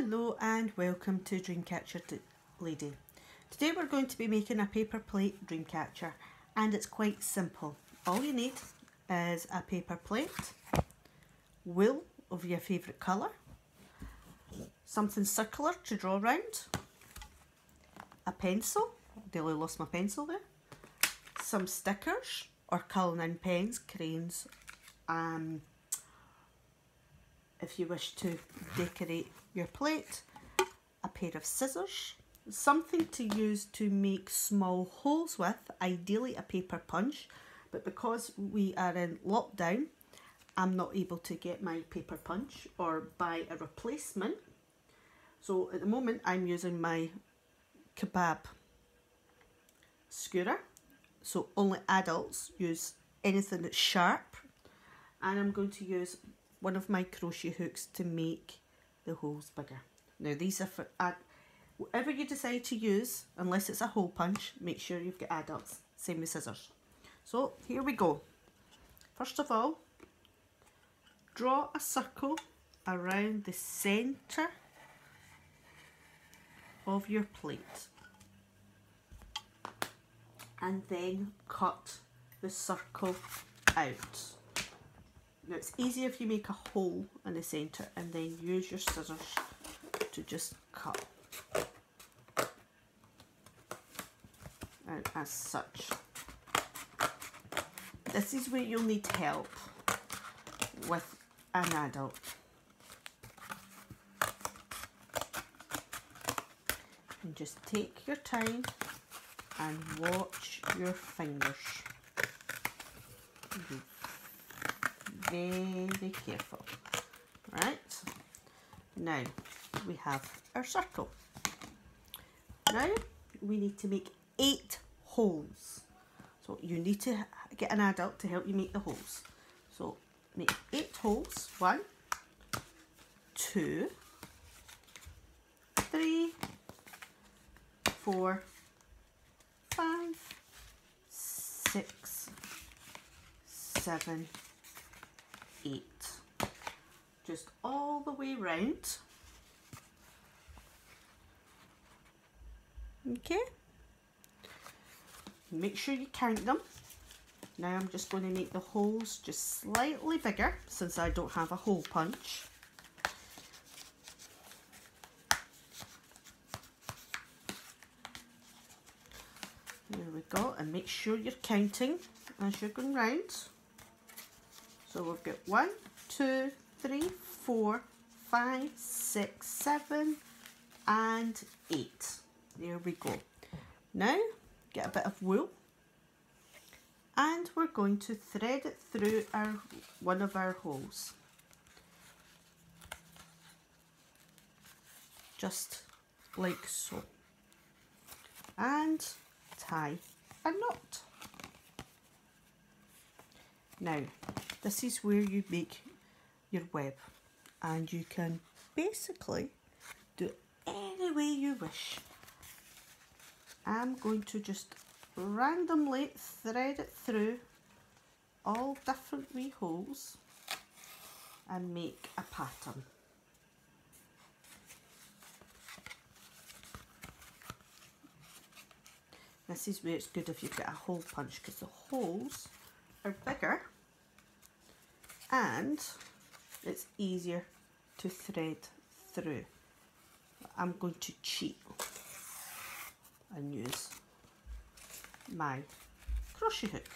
Hello and welcome to Dreamcatcher Lady. Today we're going to be making a paper plate dreamcatcher and it's quite simple. All you need is a paper plate, wool of your favourite colour, something circular to draw around, a pencil, nearly lost my pencil there, some stickers or colouring in pens, crayons, um, if you wish to decorate your plate, a pair of scissors, something to use to make small holes with, ideally a paper punch, but because we are in lockdown, I'm not able to get my paper punch or buy a replacement. So at the moment I'm using my kebab skewer. So only adults use anything that's sharp. And I'm going to use one of my crochet hooks to make the holes bigger. Now these are for, whatever you decide to use, unless it's a hole punch, make sure you've got adults, same with scissors. So here we go. First of all, draw a circle around the centre of your plate and then cut the circle out. Now it's easier if you make a hole in the centre and then use your scissors to just cut as such. This is where you'll need help with an adult. And just take your time and watch your fingers very careful. Right, now we have our circle. Now we need to make eight holes. So you need to get an adult to help you make the holes. So make eight holes. One, two, three, four, five, six, seven, Just all the way round. Okay. Make sure you count them. Now I'm just going to make the holes just slightly bigger since I don't have a hole punch. There we go and make sure you're counting as you're going round. So we've got one, two, three, four, five, six, seven, and eight. There we go. Now get a bit of wool and we're going to thread it through our one of our holes. Just like so. And tie a knot. Now this is where you make your web and you can basically do any way you wish. I'm going to just randomly thread it through all different wee holes and make a pattern. This is where it's good if you've got a hole punch because the holes are bigger and it's easier to thread through. I'm going to cheat and use my crochet hook.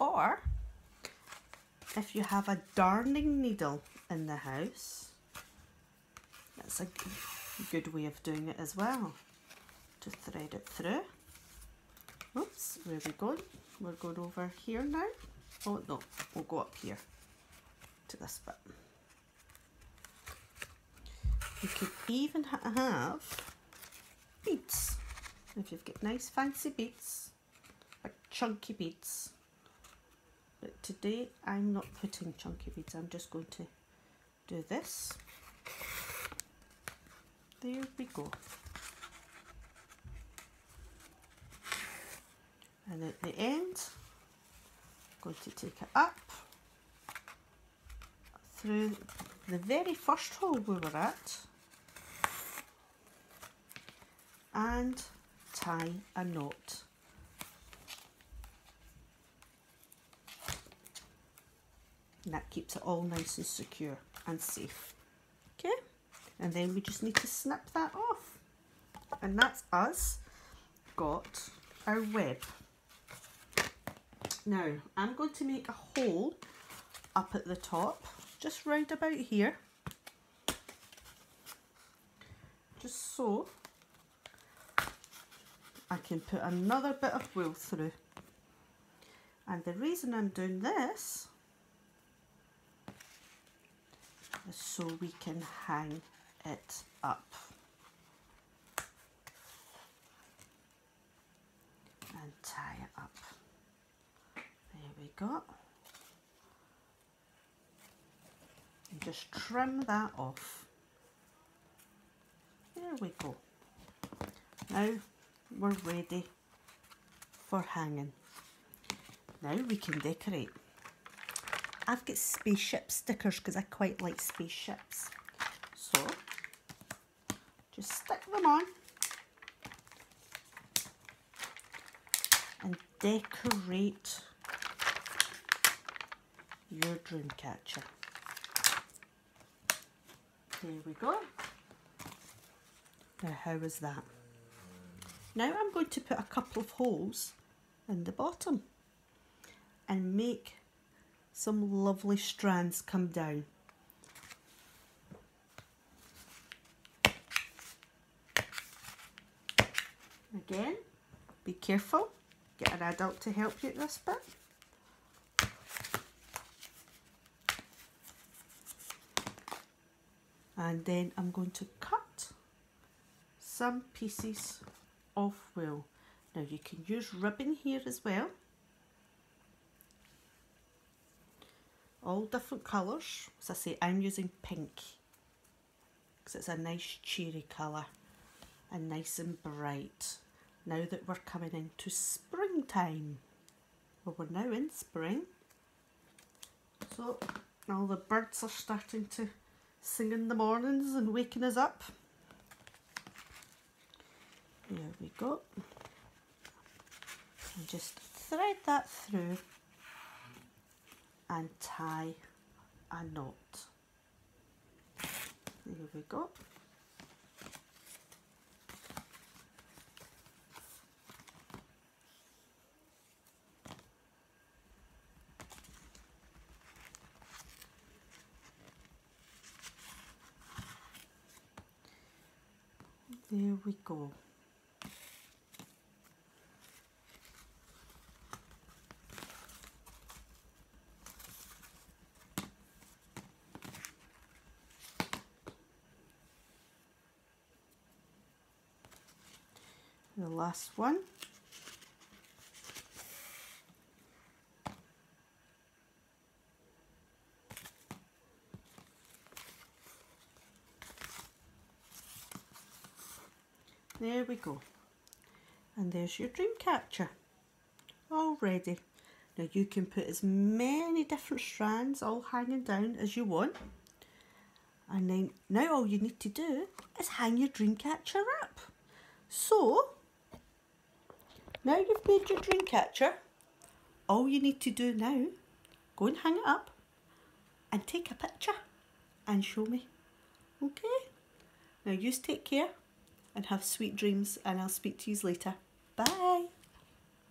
Or if you have a darning needle in the house, that's a good way of doing it as well. To thread it through. Oops, where are we going? We're going over here now. Oh no, we'll go up here to this bit. You could even ha have beads. If you've got nice fancy beads, or chunky beads. But today I'm not putting chunky beads, I'm just going to do this. There we go. And at the end, going to take it up through the very first hole we were at and tie a knot. And that keeps it all nice and secure and safe. Okay, and then we just need to snip that off. And that's us got our web. Now, I'm going to make a hole up at the top, just round about here. Just so I can put another bit of wool through. And the reason I'm doing this is so we can hang it up. And tie it up. We got. And just trim that off. There we go. Now we're ready for hanging. Now we can decorate. I've got spaceship stickers because I quite like spaceships. So, just stick them on and decorate your dream catcher. There we go. Now how is that? Now I'm going to put a couple of holes in the bottom and make some lovely strands come down. Again, be careful, get an adult to help you at this bit. And then I'm going to cut some pieces of wool. Now you can use ribbon here as well. All different colours. As I say, I'm using pink because it's a nice cheery colour and nice and bright. Now that we're coming into springtime. Well, we're now in spring. So all the birds are starting to sing in the mornings and waking us up. There we go. And just thread that through and tie a knot. There we go. There we go. the last one. There we go. And there's your dream catcher all ready. Now you can put as many different strands all hanging down as you want. And then now all you need to do is hang your dream catcher up. So now you've made your dream catcher, all you need to do now, go and hang it up and take a picture and show me. Okay? Now you take care and have sweet dreams and I'll speak to you later. Bye.